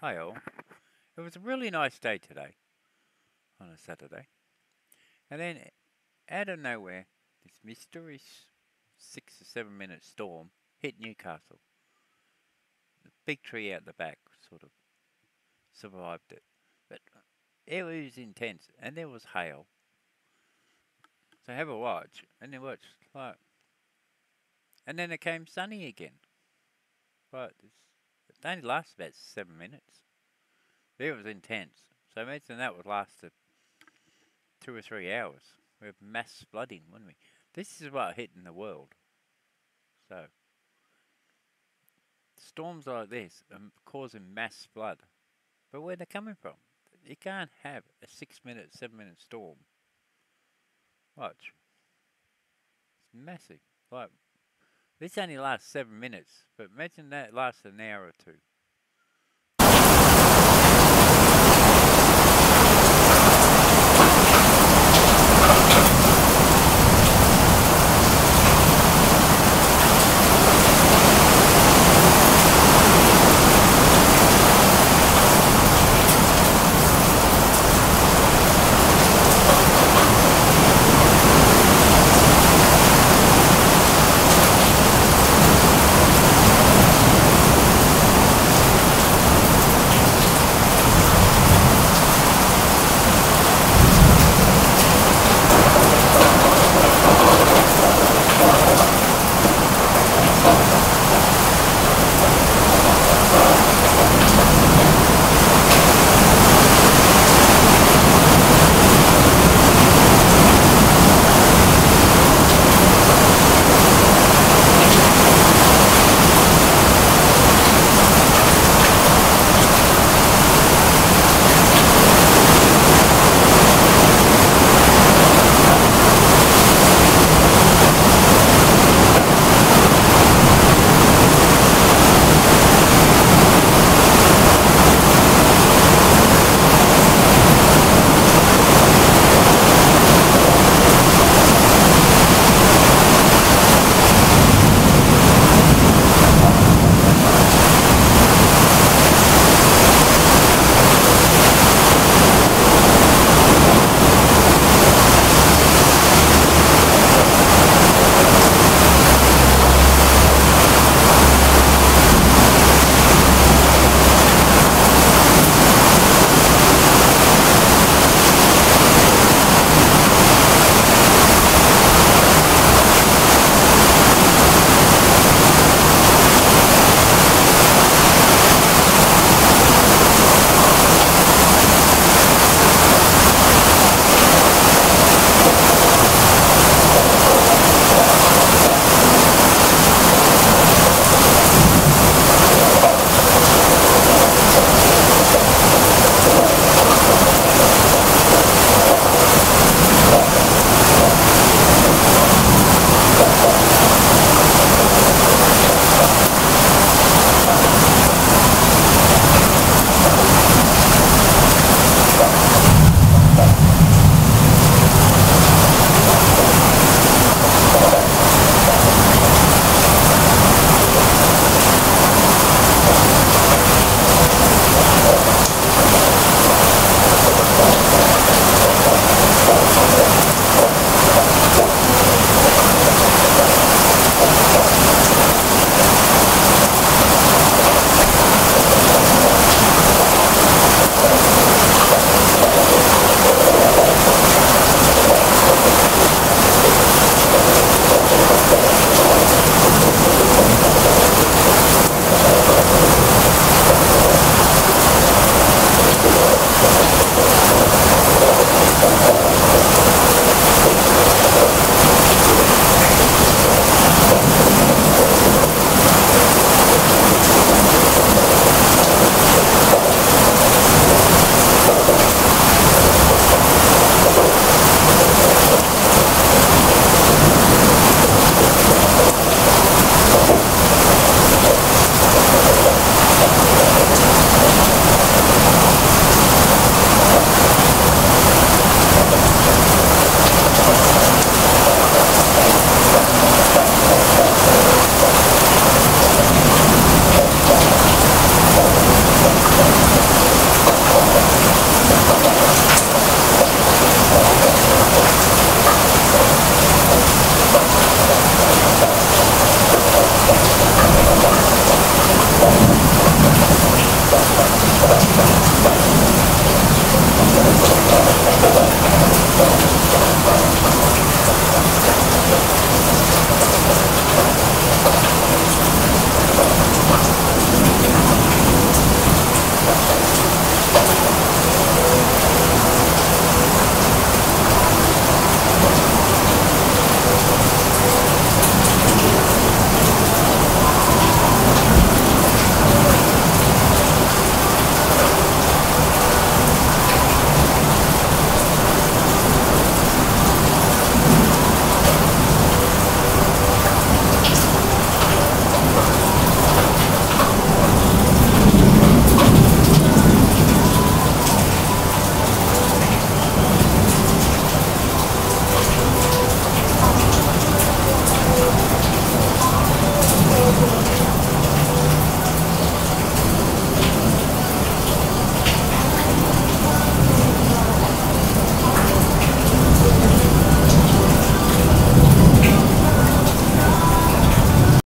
Hi all. It was a really nice day today, on a Saturday. And then, out of nowhere, this mysterious six or seven minute storm hit Newcastle. The big tree out the back sort of survived it. But it was intense, and there was hail. So have a watch, and then watch, like, and then it came sunny again. Right, it only lasts about seven minutes. It was intense. So imagine that would last two or three hours. We have mass flooding, wouldn't we? This is what hit in the world. So, storms like this are causing mass flood. But where they're coming from? You can't have a six minute, seven minute storm. Watch. It's massive. Like, this only lasts seven minutes, but imagine that lasts an hour or two.